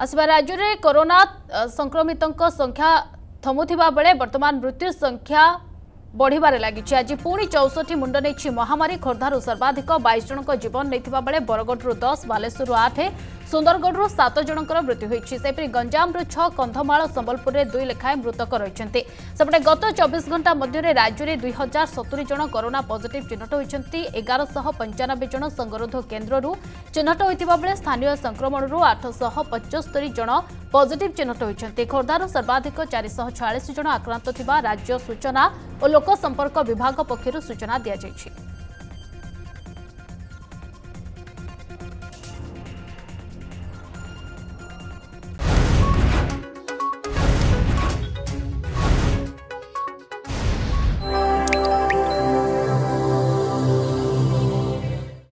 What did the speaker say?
आसवा राज्य में कोरोना संक्रमित संख्या थमुवा बेले बर्तमान मृत्यु संख्या बढ़वे लगी आज पुणी चौष्टि मुंड नहीं महामारी खोर्धार सर्वाधिक बैश जन जीवन नहीं बरगढ़ दस बालेश्वर आठ ସୁନ୍ଦରଗଡ଼ରୁ ସାତ ଜଣଙ୍କର ମୃତ୍ୟୁ ହୋଇଛି। ସେହିପରି ଗଞ୍ଜାମରୁ ଛଅ କନ୍ଧମାଳ ସମ୍ବଲପୁରରେ ଦୁଇ ଲେଖାଏଁ ମୃତକ ରହିଛନ୍ତି। ସେପଟେ ଗତ ଚବିଶ ଘଣ୍ଟା ମଧ୍ୟରେ ରାଜ୍ୟରେ ଦୁଇ ହଜାର ସତୁରି ଜଣ କରୋନା ପଜିଟିଭ୍ ଚିହ୍ନଟ ହୋଇଛନ୍ତି। ଏଗାରଶହ ପଞ୍ଚାନବେ ଜଣ ସଙ୍ଗରୋଧ କେନ୍ଦ୍ରରୁ ଚିହ୍ନଟ ହୋଇଥିବା ବେଳେ ସ୍ଥାନୀୟ ସଂକ୍ରମଣରୁ ଆଠଶହ ପଞ୍ଚସ୍ତରୀ ଜଣ ପଜିଟିଭ୍ ଚିହ୍ନଟ ହୋଇଛନ୍ତି। ଖୋର୍ଦ୍ଧାରୁ ସର୍ବାଧିକ ଚାରିଶହ ଛୟାଳିଶ ଜଣ ଆକ୍ରାନ୍ତ ଥିବା ରାଜ୍ୟ ସୂଚନା ଓ ଲୋକ ସମ୍ପର୍କ ବିଭାଗ ପକ୍ଷରୁ ସୂଚନା ଦିଆଯାଇଛି।